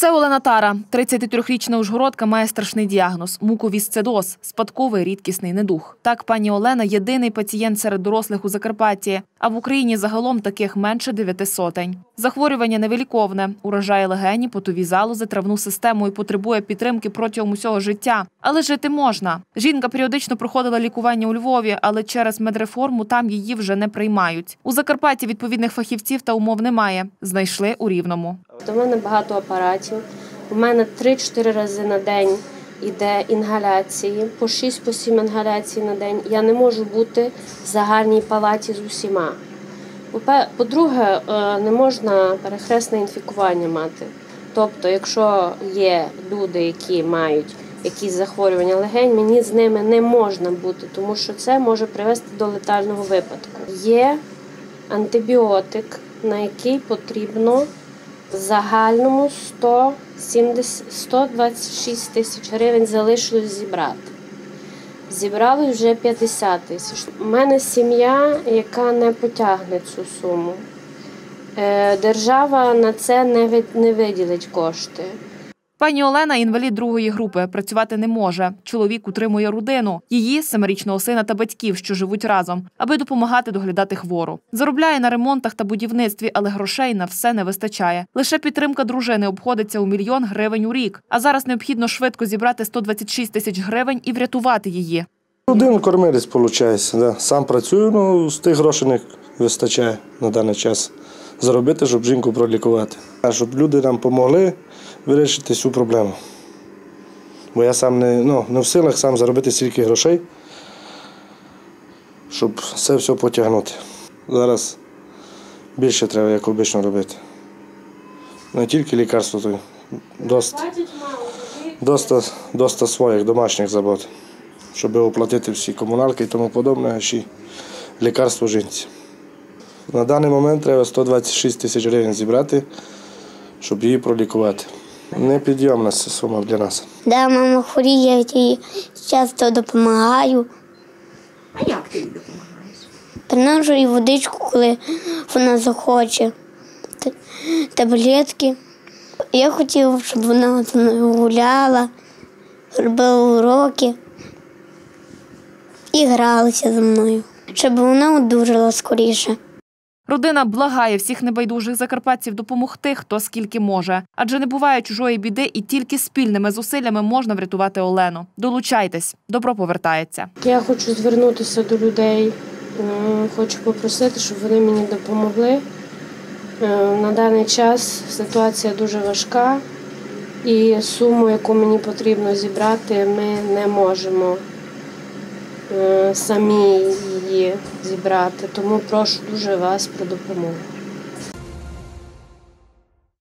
Це Олена Тара, 33-річна ужгородка, має страшний діагноз муковісцидоз – спадковий рідкісний недух. Так, пані Олена єдиний пацієнт серед дорослих у Закарпатті, а в Україні загалом таких менше дев'яти сотень. Захворювання невиліковне, уражає легені, потові залози, травну систему і потребує підтримки протягом усього життя. Але жити можна. Жінка періодично проходила лікування у Львові, але через медреформу там її вже не приймають. У Закарпатті відповідних фахівців та умов немає. Знайшли у Рівному. До мене багато апаратів. У мене 3-4 рази на день йде інгаляції, по 6-7 інгаляцій на день. Я не можу бути в загальній палаті з усіма. По-друге, е, не можна перехресне інфікування мати. Тобто, якщо є люди, які мають якісь захворювання легень, мені з ними не можна бути, тому що це може привести до летального випадку. Є антибіотик, на який потрібно загальному 170, 126 тисяч гривень залишилось зібрати. Зібрали вже 50 тисяч. У мене сім'я, яка не потягне цю суму. Е, Держава на це не виділить кошти. Пані Олена інвалід другої групи, працювати не може. Чоловік утримує родину, її семирічного сина та батьків, що живуть разом, аби допомагати доглядати хвору. Заробляє на ремонтах та будівництві, але грошей на все не вистачає. Лише підтримка дружини обходиться у мільйон гривень у рік. А зараз необхідно швидко зібрати 126 тисяч гривень і врятувати її. Один кормилець, виходить. Сам працюю, ну з тих грошей не вистачає на даний час заробити, щоб жінку пролікувати. А щоб люди нам допомогли вирішити цю проблему. Бо я сам не, ну, не в силах сам заробити стільки грошей, щоб це все потягнути. Зараз більше треба, як обично робити. Не тільки лікарство, то доста, доста, доста своїх домашніх забот щоб оплатити всі комуналки і тому подобне, а ще лікарство жінці. На даний момент треба 126 тисяч гривень зібрати, щоб її пролікувати. Непідйомна ця сума для нас. Да, мама хворіє, я їй часто допомагаю. А як ти їй допомагаєш? Приношу їй водичку, коли вона захоче. Таблетки. Я хотіла, щоб вона зі мною гуляла, робила уроки і гралася зі мною, щоб вона одужала скоріше. Родина благає всіх небайдужих закарпатців допомогти, хто скільки може. Адже не буває чужої біди, і тільки спільними зусиллями можна врятувати Олену. Долучайтесь, добро повертається. Я хочу звернутися до людей, е, хочу попросити, щоб вони мені допомогли. Е, На даний час ситуація дуже важка, і суму, яку мені потрібно зібрати, ми не можемо е, самі її зібрати. Тому прошу дуже вас про допомогу.